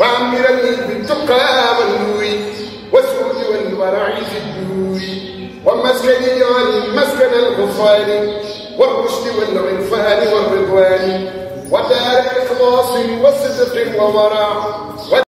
وعمرني بالتقى والنوي والسود والورع في الدنوي ومسكني عن مسكن الغفران والرشد والعرفان والرضوان. ودار إخلاص وصدق وورع